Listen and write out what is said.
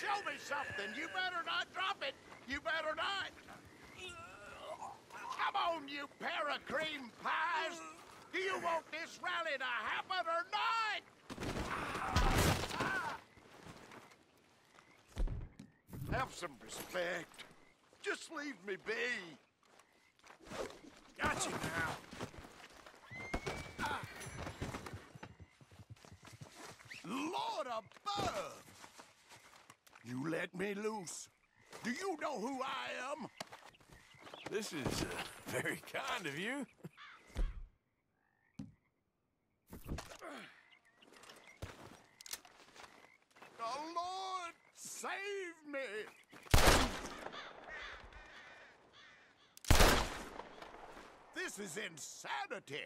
Show me something. You better not drop it. You better not. Come on, you pair of cream pies. Do you want this rally to happen or not? Have some respect. Just leave me be. Got you now. Lord above! You let me loose. Do you know who I am? This is uh, very kind of you. The Lord save me! This is insanity!